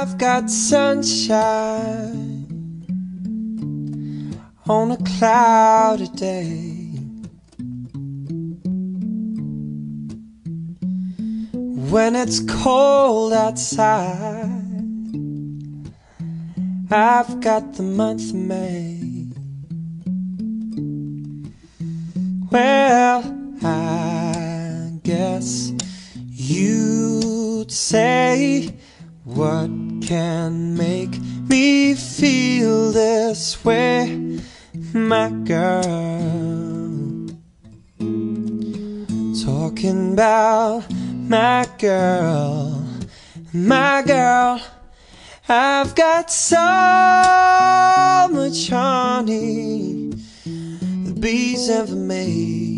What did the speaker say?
I've got sunshine on a cloudy day. When it's cold outside, I've got the month of May. Well, I guess you'd say, What can make me feel this way, my girl? Talking about my girl, my girl. I've got so much honey the bees ever made.